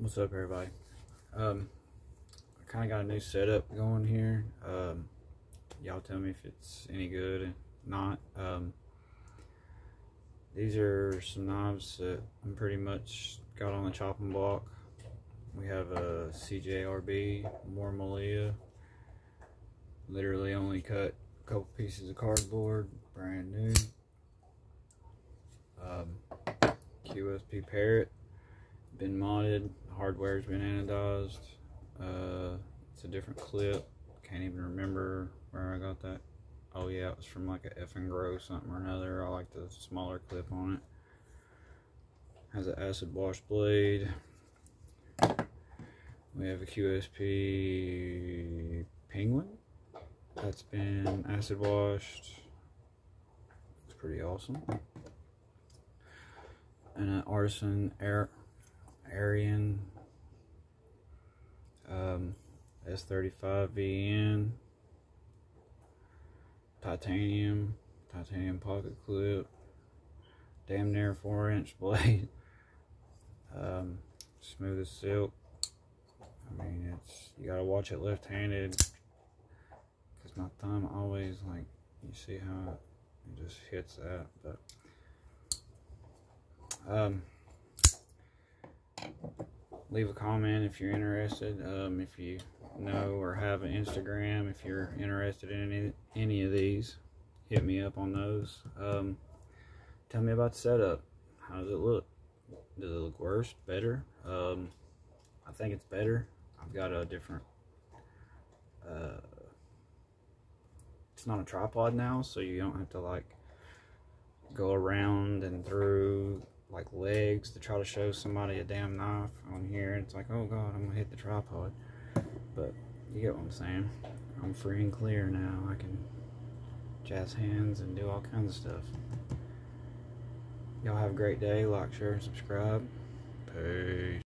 What's up, everybody? Um, I kind of got a new setup going here. Um, y'all tell me if it's any good or not. Um, these are some knives that I'm pretty much got on the chopping block. We have a CJRB Mormalia. Literally only cut a couple pieces of cardboard, brand new. Um, QSP Parrot been modded. Hardware's been anodized. Uh, it's a different clip. Can't even remember where I got that. Oh yeah, it was from like a F and Grow something or another. I like the smaller clip on it. Has an acid wash blade. We have a QSP Penguin. That's been acid washed. It's pretty awesome. And an Artisan Air Arion. Um, S35VN titanium. Titanium pocket clip. Damn near four inch blade. Um, smooth as silk. I mean it's you gotta watch it left-handed. Because my thumb always like you see how it just hits that but um leave a comment if you're interested. Um, if you know or have an Instagram, if you're interested in any, any of these, hit me up on those. Um, tell me about the setup. How does it look? Does it look worse? Better? Um, I think it's better. I've got a different. Uh, it's not a tripod now, so you don't have to like go around and through like legs to try to show somebody a damn knife on here. It's like, oh god, I'm gonna hit the tripod. But you get what I'm saying. I'm free and clear now. I can jazz hands and do all kinds of stuff. Y'all have a great day. Like, share, and subscribe. Peace.